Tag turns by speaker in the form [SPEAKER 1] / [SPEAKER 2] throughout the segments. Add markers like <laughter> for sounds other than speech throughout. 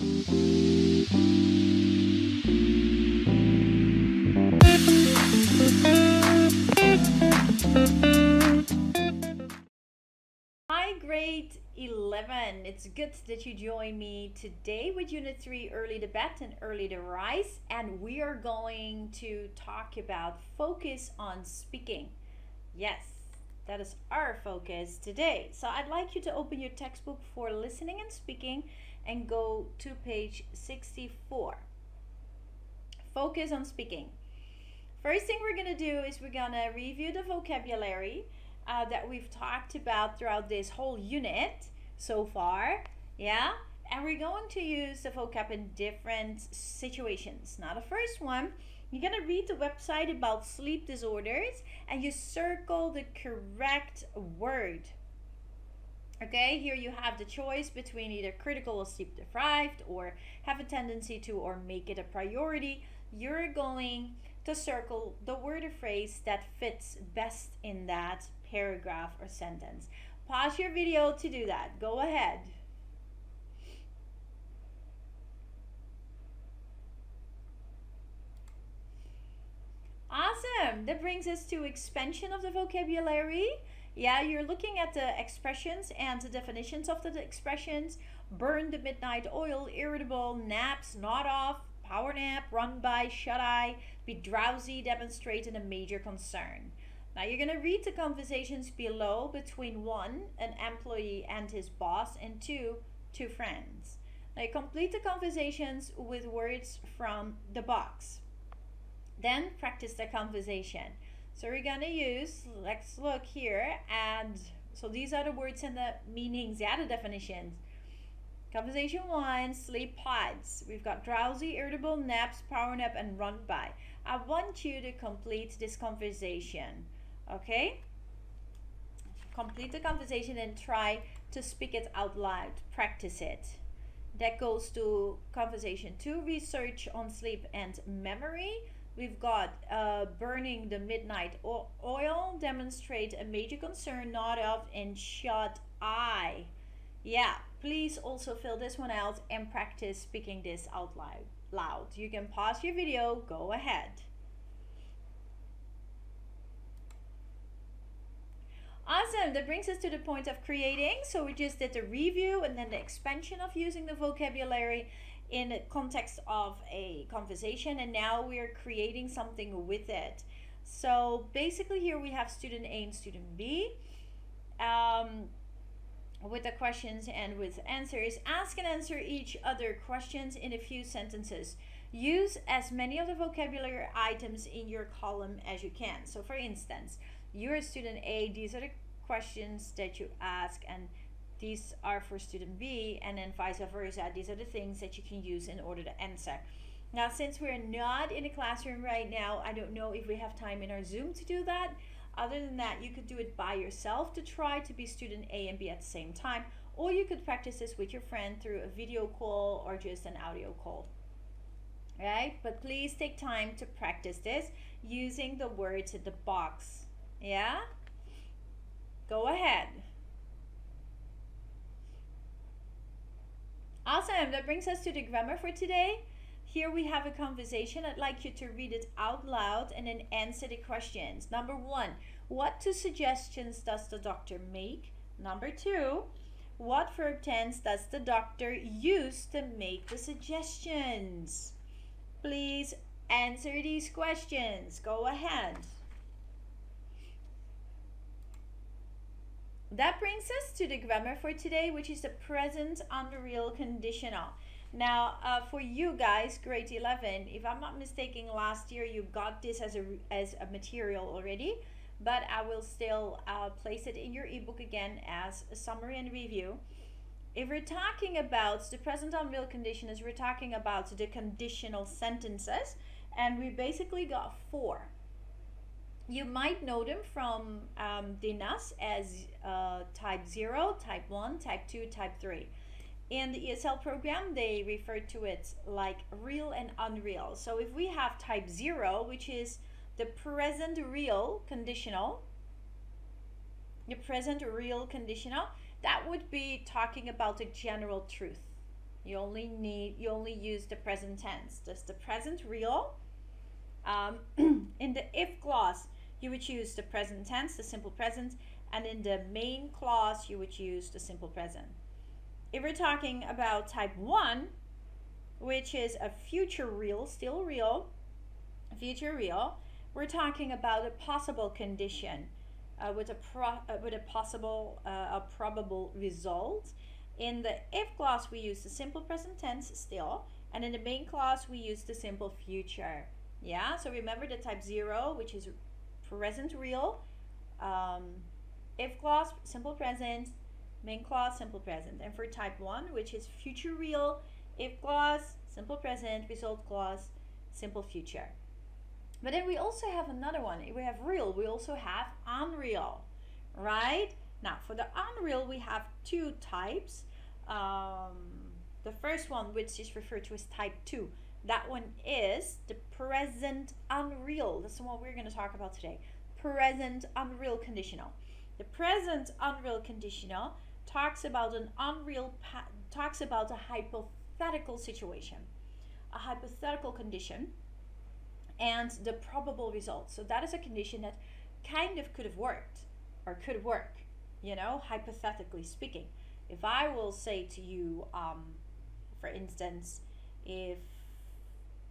[SPEAKER 1] Hi, grade 11. It's good that you join me today with Unit 3 Early to Bed and Early to Rise. And we are going to talk about focus on speaking. Yes, that is our focus today. So I'd like you to open your textbook for listening and speaking and go to page 64. Focus on speaking. First thing we're going to do is we're going to review the vocabulary uh, that we've talked about throughout this whole unit so far. Yeah. And we're going to use the vocab in different situations. Now, the first one, you're going to read the website about sleep disorders and you circle the correct word. Okay, here you have the choice between either critical or sleep deprived or have a tendency to or make it a priority. You're going to circle the word or phrase that fits best in that paragraph or sentence. Pause your video to do that. Go ahead. Awesome. That brings us to expansion of the vocabulary. Yeah, you're looking at the expressions and the definitions of the expressions. Burn the midnight oil, irritable, naps, nod off, power nap, run by, shut eye, be drowsy, demonstrating a major concern. Now you're going to read the conversations below between one, an employee and his boss, and two, two friends. Now you complete the conversations with words from the box. Then practice the conversation. So we're going to use, let's look here, and so these are the words and the meanings, yeah, the definitions. Conversation one, sleep pods. We've got drowsy, irritable, naps, power nap, and run by. I want you to complete this conversation. Okay? Complete the conversation and try to speak it out loud. Practice it. That goes to conversation two, research on sleep and memory. We've got uh, burning the midnight oil, demonstrate a major concern nod off and shut eye. Yeah, please also fill this one out and practice speaking this out loud. loud. You can pause your video, go ahead. Awesome, that brings us to the point of creating. So we just did the review and then the expansion of using the vocabulary in the context of a conversation and now we are creating something with it. So basically here we have student A and student B. Um, with the questions and with answers. Ask and answer each other questions in a few sentences. Use as many of the vocabulary items in your column as you can. So for instance, you're a student A, these are the questions that you ask and these are for student B and then vice versa. These are the things that you can use in order to answer. Now, since we're not in a classroom right now, I don't know if we have time in our Zoom to do that. Other than that, you could do it by yourself to try to be student A and B at the same time, or you could practice this with your friend through a video call or just an audio call. Right? But please take time to practice this using the words in the box. Yeah? Go ahead. Awesome. That brings us to the grammar for today. Here we have a conversation. I'd like you to read it out loud and then answer the questions. Number one, what two suggestions does the doctor make? Number two, what verb tense does the doctor use to make the suggestions? Please answer these questions. Go ahead. That brings us to the grammar for today, which is the present unreal conditional. Now, uh, for you guys, grade 11, if I'm not mistaken, last year you got this as a, as a material already, but I will still uh, place it in your ebook again as a summary and review. If we're talking about the present unreal conditions, we're talking about the conditional sentences, and we basically got four. You might know them from um, DINAS as uh, type 0, type 1, type 2, type 3 in the ESL program, they refer to it like real and unreal. So if we have type 0, which is the present real conditional, the present real conditional, that would be talking about the general truth. You only need you only use the present tense. Does the present real? Um, <clears throat> in the if clause, you would use the present tense, the simple present, and in the main clause, you would use the simple present. If we're talking about type 1, which is a future real, still real, future real, we're talking about a possible condition uh, with a pro, uh, with a possible uh, a probable result. In the if clause, we use the simple present tense still, and in the main clause, we use the simple future. Yeah, so remember the type 0, which is present real, um, if clause, simple present, main clause, simple present. And for type 1, which is future real, if clause, simple present, result clause, simple future. But then we also have another one. If we have real, we also have unreal, right? Now, for the unreal, we have two types. Um, the first one, which is referred to as type 2, that one is the present unreal. That's the one we're going to talk about today. Present unreal conditional. The present unreal conditional talks about an unreal talks about a hypothetical situation, a hypothetical condition, and the probable result. So that is a condition that kind of could have worked or could work, you know, hypothetically speaking. If I will say to you, um, for instance, if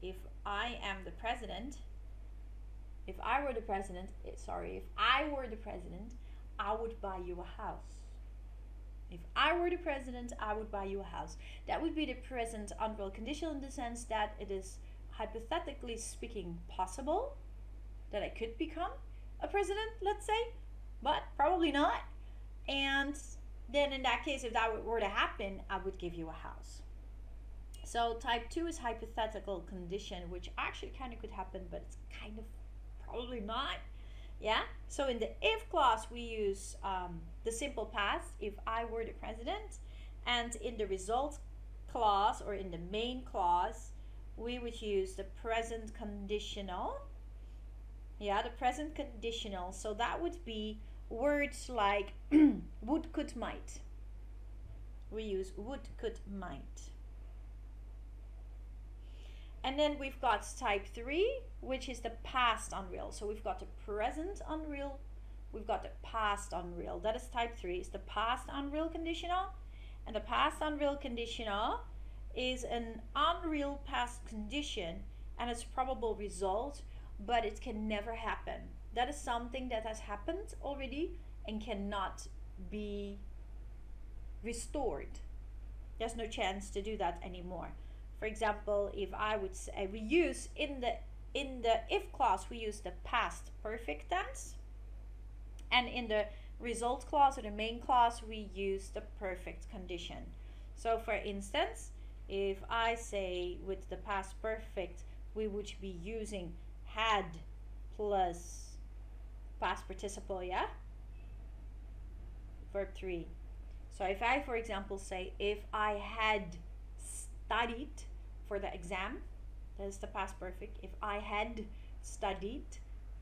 [SPEAKER 1] if I am the president, if I were the president, eh, sorry, if I were the president, I would buy you a house. If I were the president, I would buy you a house. That would be the present unreal condition in the sense that it is hypothetically speaking possible that I could become a president, let's say, but probably not. And then in that case, if that were to happen, I would give you a house. So type 2 is hypothetical condition, which actually kind of could happen, but it's kind of probably not. Yeah. So in the if clause, we use um, the simple past, if I were the president. And in the result clause or in the main clause, we would use the present conditional. Yeah, the present conditional. So that would be words like <clears throat> would, could, might. We use would, could, might. And then we've got type 3, which is the past unreal. So we've got the present unreal, we've got the past unreal. That is type 3, it's the past unreal conditional. And the past unreal conditional is an unreal past condition and its probable result, but it can never happen. That is something that has happened already and cannot be restored. There's no chance to do that anymore. For example, if I would say uh, we use in the in the if clause we use the past perfect tense and in the result clause or the main clause we use the perfect condition. So for instance, if I say with the past perfect we would be using had plus past participle, yeah? Verb 3. So if I, for example, say if I had studied for the exam, that is the past perfect. If I had studied,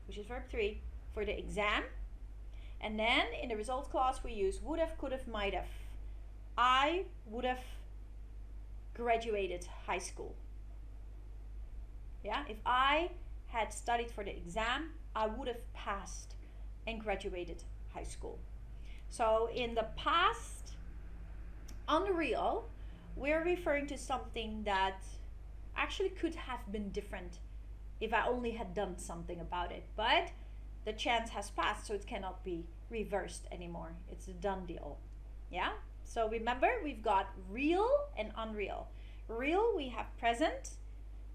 [SPEAKER 1] which is verb 3, for the exam, and then in the result clause we use would have, could have, might have. I would have graduated high school. Yeah, if I had studied for the exam, I would have passed and graduated high school. So in the past, unreal, we're referring to something that actually could have been different if I only had done something about it. But the chance has passed, so it cannot be reversed anymore. It's a done deal. Yeah? So remember, we've got real and unreal. Real, we have present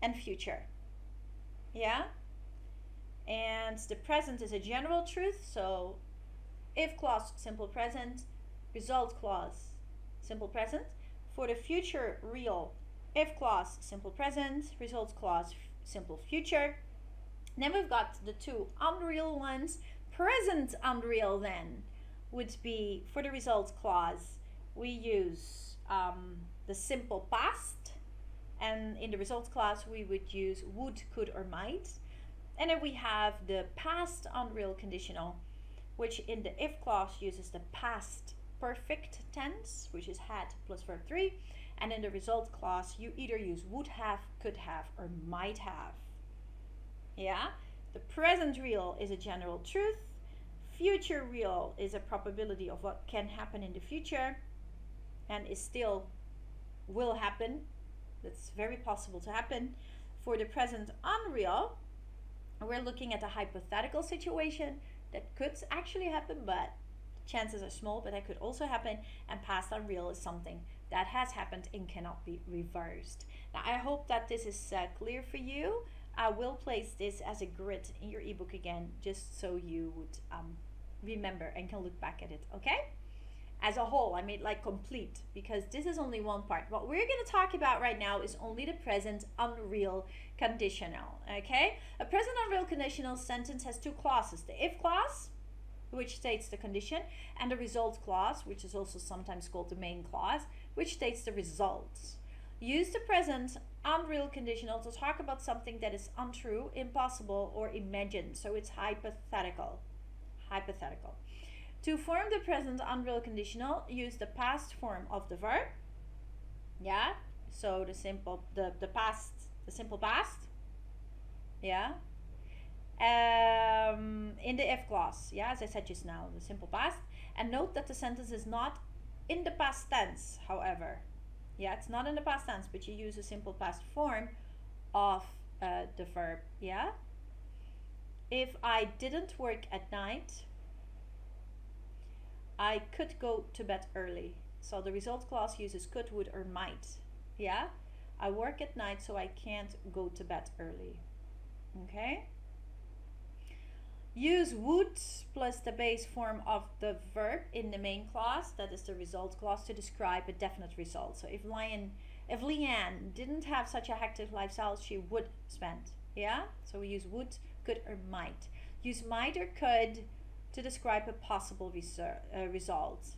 [SPEAKER 1] and future. Yeah? And the present is a general truth, so if clause, simple present, result clause, simple present. For the future real, if clause, simple present, results clause, simple future. Then we've got the two unreal ones. Present unreal then would be, for the results clause, we use um, the simple past. And in the results clause, we would use would, could, or might. And then we have the past unreal conditional, which in the if clause uses the past perfect tense, which is had plus verb 3. And in the result clause, you either use would have, could have, or might have. Yeah? The present real is a general truth. Future real is a probability of what can happen in the future and is still will happen. That's very possible to happen. For the present unreal, we're looking at a hypothetical situation that could actually happen, but chances are small, but that could also happen. And past unreal is something that has happened and cannot be reversed. Now, I hope that this is uh, clear for you. I will place this as a grid in your ebook again, just so you would um, remember and can look back at it, okay? As a whole, I made like complete because this is only one part. What we're going to talk about right now is only the present unreal conditional, okay? A present unreal conditional sentence has two clauses the if clause, which states the condition, and the result clause, which is also sometimes called the main clause, which states the results. Use the present unreal conditional to talk about something that is untrue, impossible, or imagined. So it's hypothetical. Hypothetical. To form the present unreal conditional, use the past form of the verb. Yeah. So the simple the, the past the simple past. Yeah. Um, in the if clause, yeah, as I said just now, the simple past. And note that the sentence is not in the past tense, however. Yeah, it's not in the past tense, but you use a simple past form of uh, the verb. Yeah. If I didn't work at night, I could go to bed early. So the result clause uses could, would, or might. Yeah. I work at night, so I can't go to bed early. Okay. Use would plus the base form of the verb in the main clause, that is the result clause, to describe a definite result. So if Lion, if Leanne didn't have such a hectic lifestyle, she would spend. Yeah? So we use would, could, or might. Use might or could to describe a possible uh, result.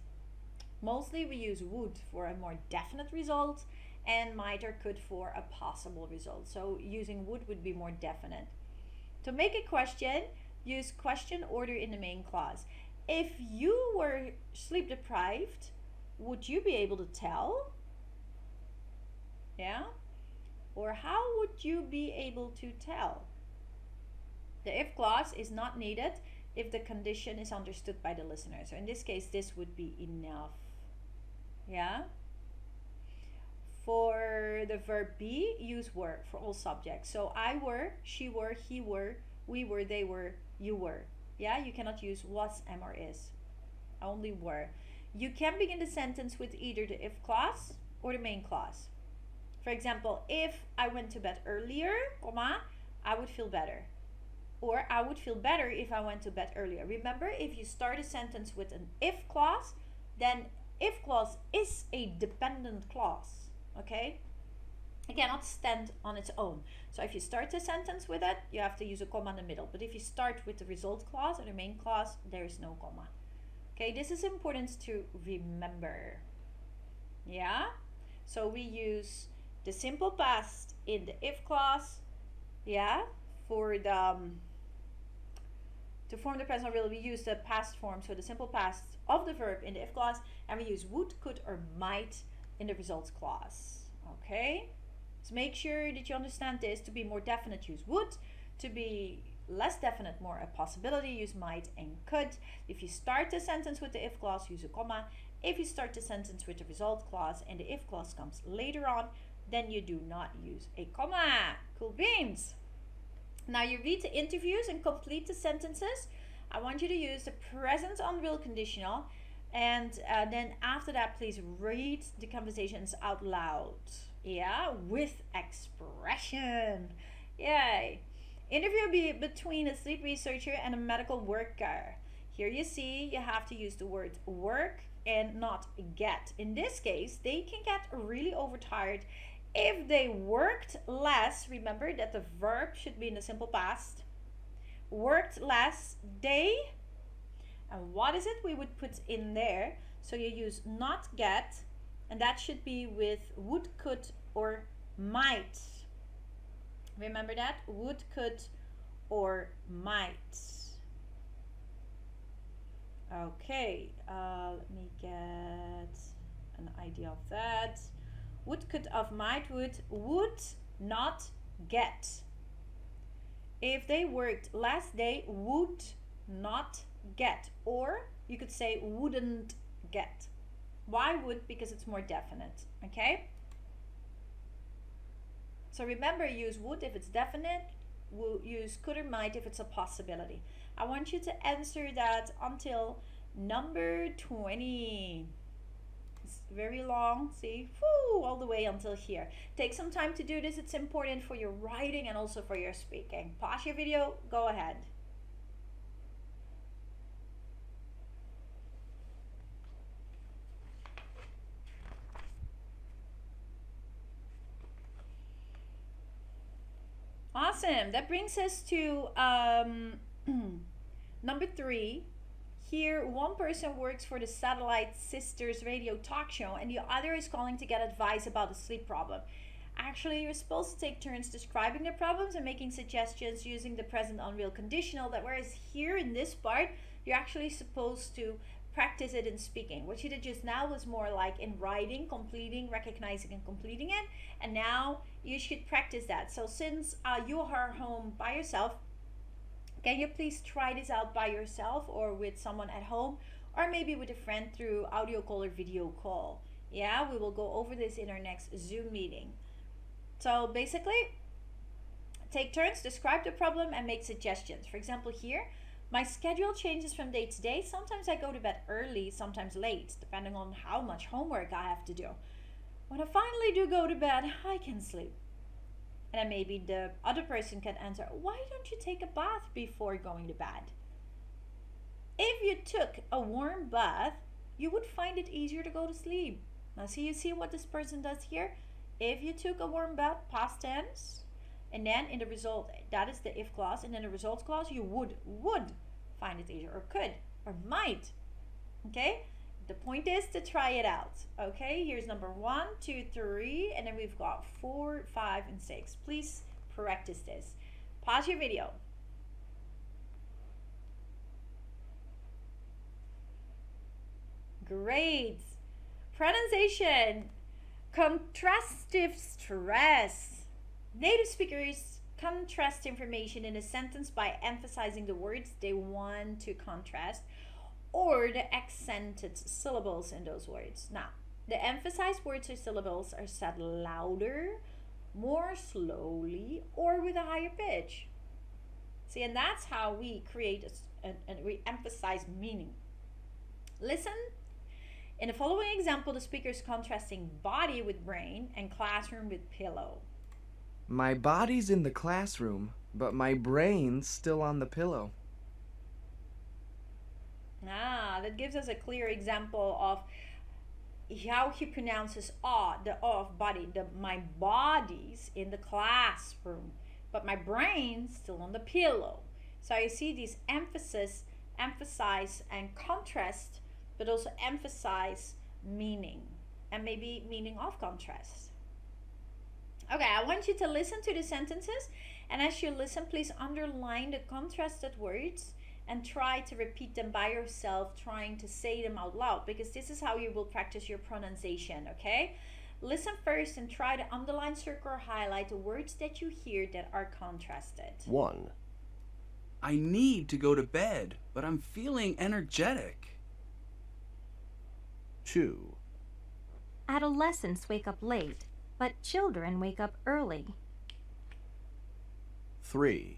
[SPEAKER 1] Mostly we use would for a more definite result and might or could for a possible result. So using would would be more definite. To make a question, Use question order in the main clause. If you were sleep deprived, would you be able to tell? Yeah? Or how would you be able to tell? The if clause is not needed if the condition is understood by the listener. So in this case, this would be enough. Yeah? For the verb be, use were for all subjects. So I were, she were, he were, we were, they were, you were. Yeah, you cannot use was, am, or is. Only were. You can begin the sentence with either the if clause or the main clause. For example, if I went to bed earlier, comma, I would feel better. Or I would feel better if I went to bed earlier. Remember, if you start a sentence with an if clause, then if clause is a dependent clause. Okay? It cannot stand on its own. So if you start a sentence with it, you have to use a comma in the middle. But if you start with the result clause or the main clause, there is no comma. Okay, this is important to remember. Yeah? So we use the simple past in the if clause. Yeah? For the um, to form the present real, we use the past form, so the simple past of the verb in the if clause, and we use would, could, or might in the results clause. Okay? So make sure that you understand this. To be more definite, use would. To be less definite, more a possibility, use might and could. If you start the sentence with the if clause, use a comma. If you start the sentence with the result clause and the if clause comes later on, then you do not use a comma. Cool beans. Now you read the interviews and complete the sentences. I want you to use the present unreal conditional. And uh, then after that, please read the conversations out loud. Yeah, with expression. Yay. Interview be between a sleep researcher and a medical worker. Here you see you have to use the word work and not get. In this case, they can get really overtired if they worked less. Remember that the verb should be in the simple past. Worked less, they. And what is it we would put in there? So you use not get and that should be with would, could, or might. Remember that? Would, could, or might. Okay, uh, let me get an idea of that. would, could, of, might, would, would not get. If they worked last day, would not get. Or you could say wouldn't get. Why would? Because it's more definite. Okay? So remember, use would if it's definite, we'll use could or might if it's a possibility. I want you to answer that until number 20. It's very long, see, Woo, all the way until here. Take some time to do this. It's important for your writing and also for your speaking. Pause your video, go ahead. Awesome. That brings us to um, <clears throat> number three. Here, one person works for the Satellite Sisters radio talk show, and the other is calling to get advice about a sleep problem. Actually, you're supposed to take turns describing the problems and making suggestions using the present unreal conditional. That whereas here in this part, you're actually supposed to practice it in speaking. What you did just now was more like in writing, completing, recognizing, and completing it. And now you should practice that. So since uh, you are home by yourself, can you please try this out by yourself or with someone at home or maybe with a friend through audio call or video call? Yeah, we will go over this in our next Zoom meeting. So basically, take turns, describe the problem, and make suggestions. For example, here, my schedule changes from day to day. Sometimes I go to bed early, sometimes late, depending on how much homework I have to do. When I finally do go to bed, I can sleep. And then maybe the other person can answer, Why don't you take a bath before going to bed? If you took a warm bath, you would find it easier to go to sleep. Now, see, you see what this person does here? If you took a warm bath, past tense, and then in the result, that is the if clause, and then the results clause, you would, would find it easier, or could, or might. Okay? The point is to try it out. Okay, here's number one, two, three, and then we've got four, five, and six. Please practice this. Pause your video. Great. Pronunciation. Contrastive stress. Native speakers contrast information in a sentence by emphasizing the words they want to contrast or the accented syllables in those words. Now, the emphasized words or syllables are said louder, more slowly, or with a higher pitch. See, and that's how we create and we emphasize meaning. Listen. In the following example, the speaker is contrasting body with brain and classroom with pillow.
[SPEAKER 2] My body's in the classroom, but my brain's still on the pillow.
[SPEAKER 1] Ah, that gives us a clear example of how he pronounces ah, the ah of body. The my body's in the classroom, but my brain's still on the pillow. So you see these emphasis, emphasize and contrast, but also emphasize meaning and maybe meaning of contrast. Okay, I want you to listen to the sentences, and as you listen, please underline the contrasted words and try to repeat them by yourself, trying to say them out loud, because this is how you will practice your pronunciation, okay? Listen first and try to underline, circle, or highlight the words that you hear that are contrasted.
[SPEAKER 3] 1.
[SPEAKER 4] I need to go to bed, but I'm feeling energetic.
[SPEAKER 3] 2.
[SPEAKER 5] Adolescents wake up late, but children wake up early.
[SPEAKER 3] 3.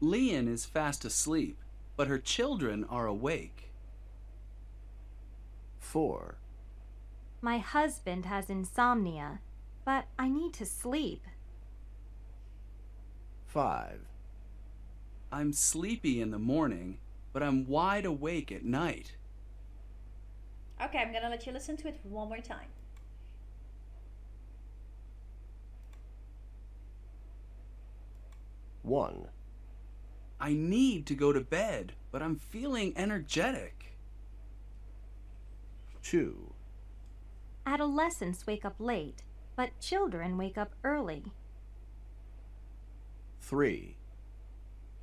[SPEAKER 4] Leon is fast asleep, but her children are awake.
[SPEAKER 3] 4.
[SPEAKER 5] My husband has insomnia, but I need to sleep.
[SPEAKER 3] 5.
[SPEAKER 4] I'm sleepy in the morning, but I'm wide awake at night.
[SPEAKER 1] Okay, I'm gonna let you listen to it one more time.
[SPEAKER 3] 1.
[SPEAKER 4] I need to go to bed, but I'm feeling energetic.
[SPEAKER 3] 2.
[SPEAKER 5] Adolescents wake up late, but children wake up early.
[SPEAKER 3] 3.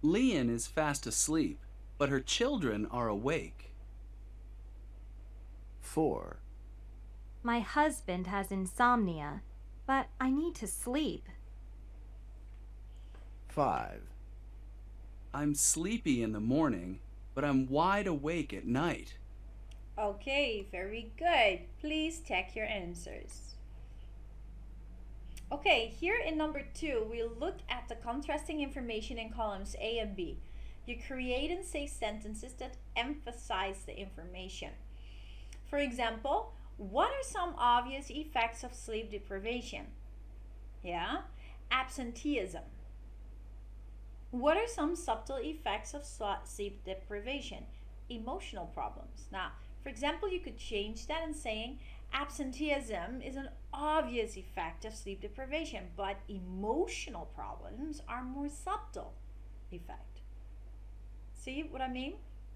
[SPEAKER 4] Leon is fast asleep, but her children are awake.
[SPEAKER 3] 4.
[SPEAKER 5] My husband has insomnia, but I need to sleep.
[SPEAKER 2] 5.
[SPEAKER 4] I'm sleepy in the morning, but I'm wide awake at night.
[SPEAKER 1] Okay, very good. Please check your answers. Okay, here in number two, we look at the contrasting information in columns A and B. You create and say sentences that emphasize the information. For example, what are some obvious effects of sleep deprivation? Yeah, absenteeism. What are some subtle effects of sleep deprivation? Emotional problems. Now, for example, you could change that in saying absenteeism is an obvious effect of sleep deprivation, but emotional problems are more subtle effect. See what I mean?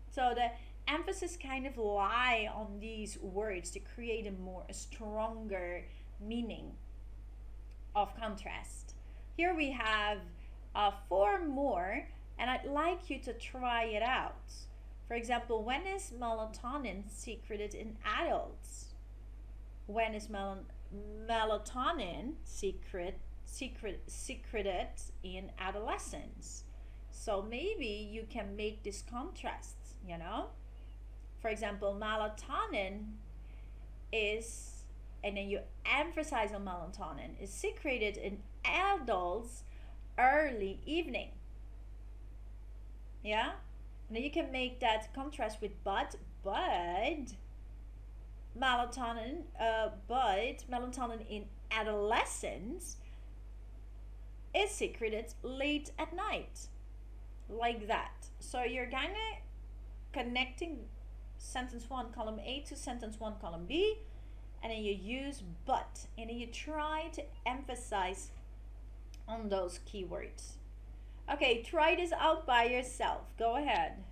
[SPEAKER 1] So the emphasis kind of lie on these words to create a more a stronger meaning of contrast. Here we have uh, four more, and I'd like you to try it out. For example, when is melatonin secreted in adults? When is mel- melatonin secret secret secreted in adolescents? So maybe you can make this contrast, you know? For example, melatonin is and then you emphasize on melatonin is secreted in adults early evening. Yeah? Now you can make that contrast with but, but melatonin, uh, but melatonin in adolescence is secreted late at night. Like that. So you're of connecting sentence 1 column A to sentence 1 column B and then you use but and then you try to emphasize on those keywords. Okay, try this out by yourself. Go ahead.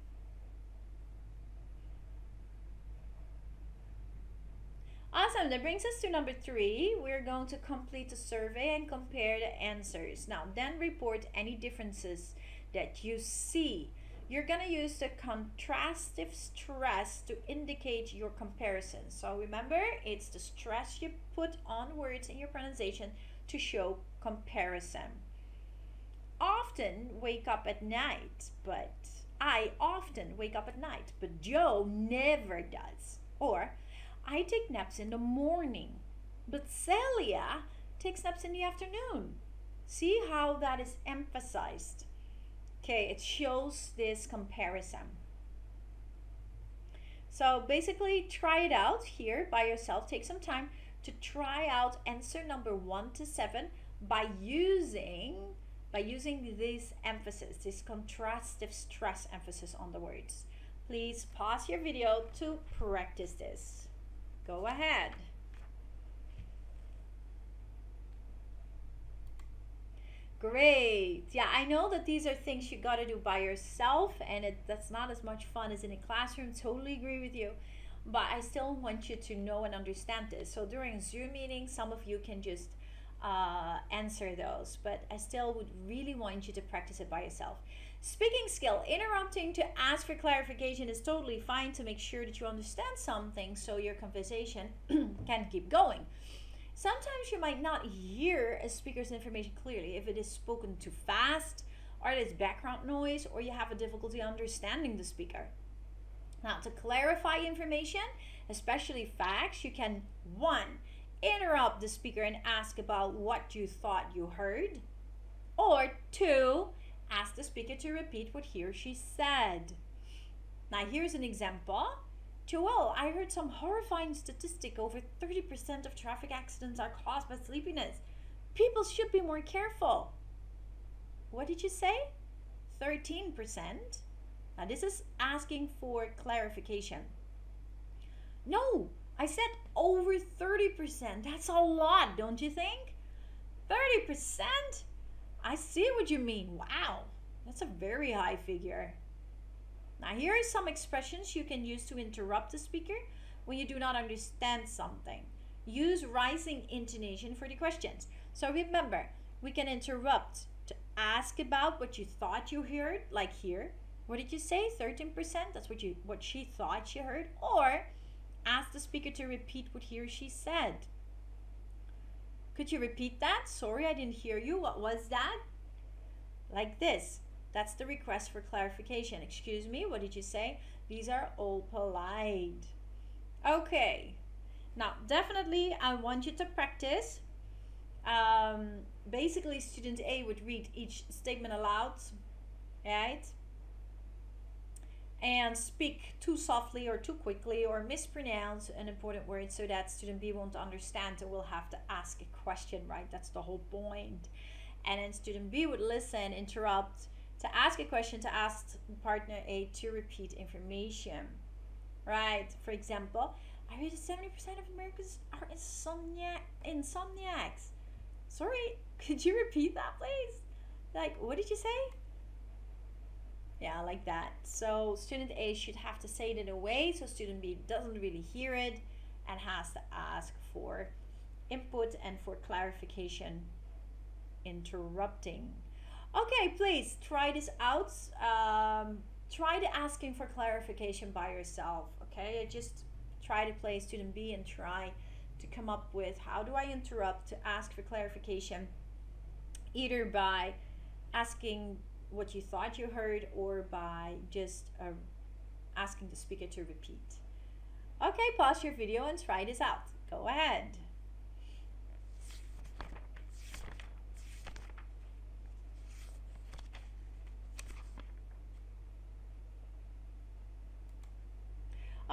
[SPEAKER 1] Awesome, that brings us to number three. We're going to complete the survey and compare the answers. Now, then report any differences that you see. You're going to use the contrastive stress to indicate your comparison. So remember, it's the stress you put on words in your pronunciation to show comparison. Often wake up at night, but I often wake up at night, but Joe never does. Or I take naps in the morning, but Celia takes naps in the afternoon. See how that is emphasized. Okay, it shows this comparison. So basically, try it out here by yourself. Take some time to try out answer number one to seven by using by using this emphasis, this contrastive stress emphasis on the words. Please pause your video to practice this. Go ahead. Great. Yeah, I know that these are things you got to do by yourself and it that's not as much fun as in a classroom. Totally agree with you. But I still want you to know and understand this. So during Zoom meetings, some of you can just uh, answer those, but I still would really want you to practice it by yourself. Speaking skill, interrupting to ask for clarification is totally fine to make sure that you understand something so your conversation <clears throat> can keep going. Sometimes you might not hear a speaker's information clearly if it is spoken too fast, or there's background noise, or you have a difficulty understanding the speaker. Now, to clarify information, especially facts, you can one, interrupt the speaker and ask about what you thought you heard, or two, ask the speaker to repeat what he or she said. Now, here's an example. Joel, I heard some horrifying statistic over 30% of traffic accidents are caused by sleepiness. People should be more careful. What did you say? 13%? Now, this is asking for clarification. No, I said over 30%. That's a lot, don't you think? 30%? I see what you mean. Wow, that's a very high figure. Now, here are some expressions you can use to interrupt the speaker when you do not understand something. Use rising intonation for the questions. So remember, we can interrupt to ask about what you thought you heard, like here. What did you say? 13%? That's what you what she thought she heard. Or ask the speaker to repeat what he or she said. Could you repeat that? Sorry, I didn't hear you. What was that? Like this. That's the request for clarification. Excuse me, what did you say? These are all polite. Okay. Now, definitely, I want you to practice. Um, basically, student A would read each statement aloud, right? And speak too softly or too quickly or mispronounce an important word so that student B won't understand and will have to ask a question, right? That's the whole point. And then student B would listen, interrupt, to ask a question, to ask partner A to repeat information, right? For example, I read that 70% of Americans are insomnia insomniacs. Sorry, <laughs> could you repeat that, please? Like, what did you say? Yeah, like that. So student A should have to say it in a way so student B doesn't really hear it and has to ask for input and for clarification interrupting. Okay, please try this out. Um, try to asking for clarification by yourself. Okay, just try to play student B and try to come up with how do I interrupt to ask for clarification either by asking what you thought you heard or by just uh, asking the speaker to repeat. Okay, pause your video and try this out. Go ahead.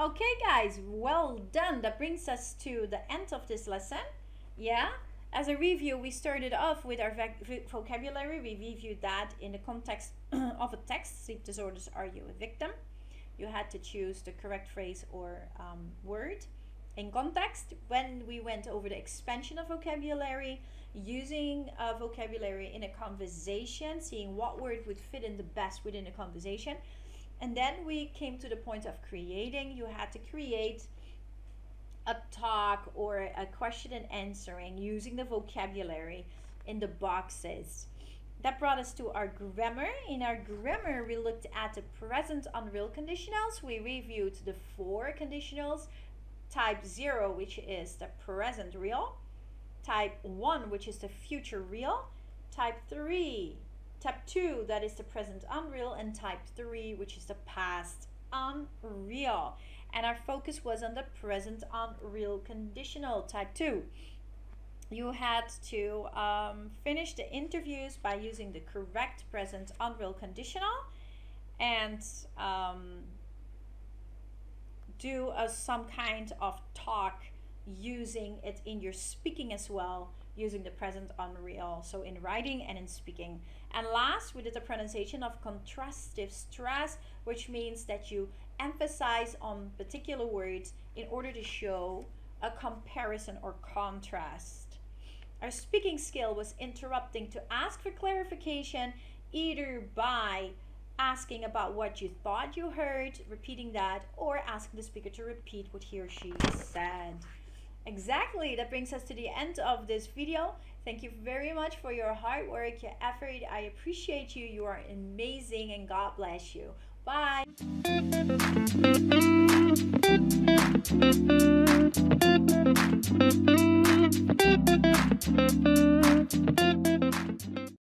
[SPEAKER 1] Okay, guys, well done. That brings us to the end of this lesson. Yeah, as a review, we started off with our vocabulary. We reviewed that in the context <clears throat> of a text. Sleep disorders, are you a victim? You had to choose the correct phrase or um, word. In context, when we went over the expansion of vocabulary, using a vocabulary in a conversation, seeing what word would fit in the best within a conversation, and then we came to the point of creating. You had to create a talk or a question and answering using the vocabulary in the boxes. That brought us to our grammar. In our grammar, we looked at the present unreal conditionals. We reviewed the four conditionals. Type 0, which is the present real. Type 1, which is the future real. Type 3, Type 2, that is the present unreal, and type 3, which is the past unreal. And our focus was on the present unreal conditional, type 2. You had to um, finish the interviews by using the correct present unreal conditional and um, do a, some kind of talk using it in your speaking as well using the present unreal so in writing and in speaking and last, we did the pronunciation of contrastive stress, which means that you emphasize on particular words in order to show a comparison or contrast. Our speaking skill was interrupting to ask for clarification either by asking about what you thought you heard, repeating that, or asking the speaker to repeat what he or she said. Exactly, that brings us to the end of this video. Thank you very much for your hard work, your effort. I appreciate you. You are amazing and God bless you. Bye.